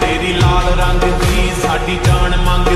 ਤੇਰੀ ਲਾਲ ਰੰਗ ਦੀ ਸਾਡੀ ਜਾਨ ਮੰਗ